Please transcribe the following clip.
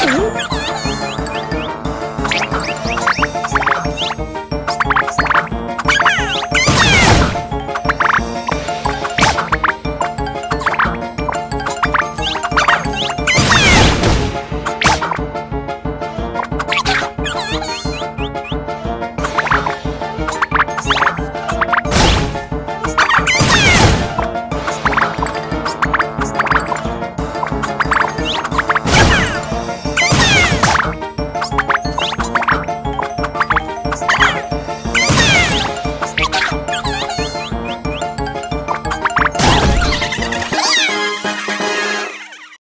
Ooh.